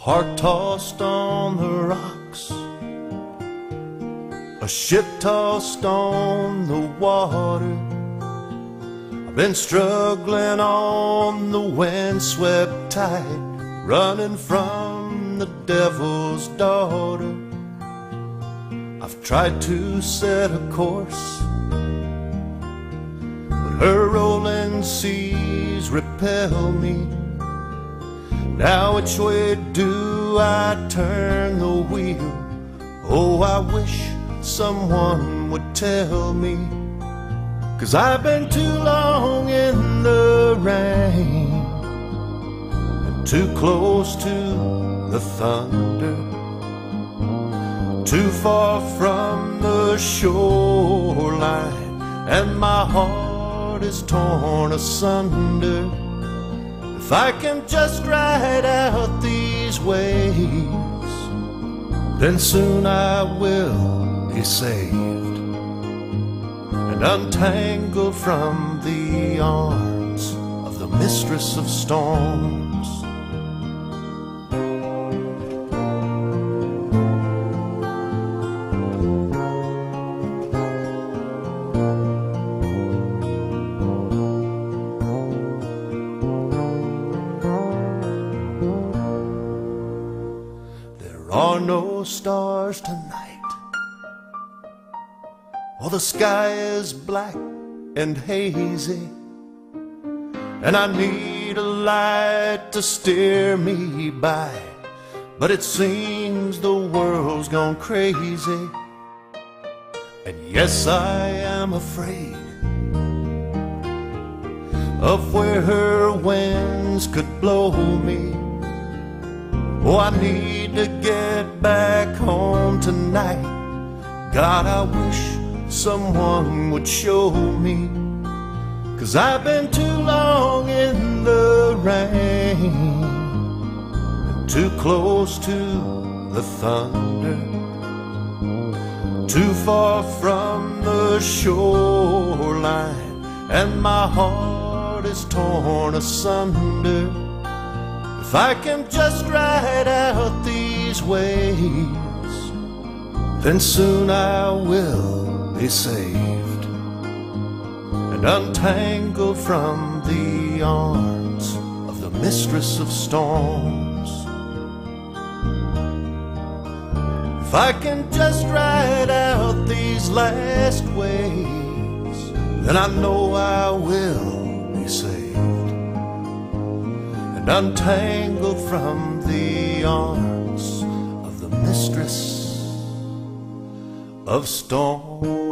heart tossed on the rocks, a ship tossed on the water. I've been struggling on the windswept tide, running from the devil's daughter. I've tried to set a course, but her rolling seas repel me. Now which way do I turn the wheel? Oh, I wish someone would tell me. Cause I've been too long in the rain and too close to the thunder, too far from the shoreline, and my heart is torn asunder. If I can just ride out these waves, then soon I will be saved and untangled from the arms of the mistress of storms. No stars tonight. All the sky is black and hazy. And I need a light to steer me by. But it seems the world's gone crazy. And yes, I am afraid of where her winds could blow me. Oh, I need to get back home tonight. God, I wish someone would show me. Cause I've been too long in the rain, too close to the thunder, too far from the shoreline, and my heart is torn asunder. If I can just ride out these waves, then soon I will be saved and untangled from the arms of the mistress of storms. If I can just ride out these last waves, then I know I will be saved and untangled from the arms of the mistress of storms.